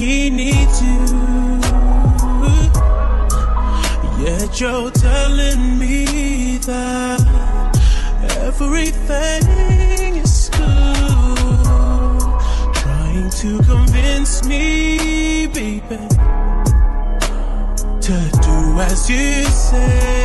He needs you. Yet you're telling me that everything is good. Trying to convince me, baby, to do as you say.